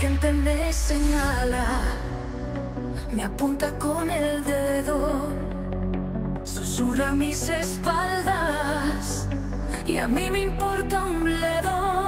gente me señala, me apunta con el dedo, susurra mis espaldas y a mí me importa un bledo.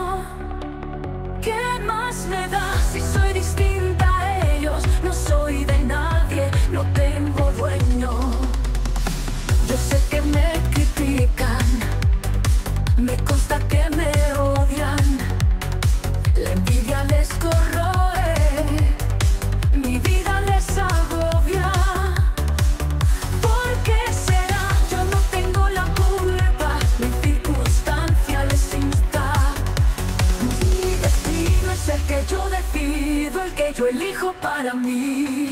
El que yo elijo para mí.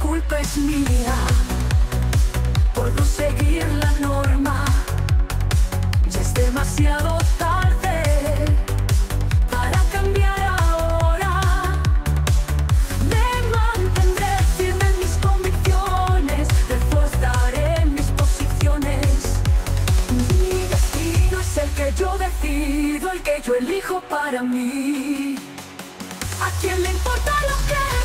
Culpa es mía por no seguir la norma. Ya es demasiado tarde para cambiar ahora. Me mantendré firme en mis convicciones, reforzaré mis posiciones. Mi destino es el que yo decido, el que yo elijo para mí. ¿A quién le importa lo que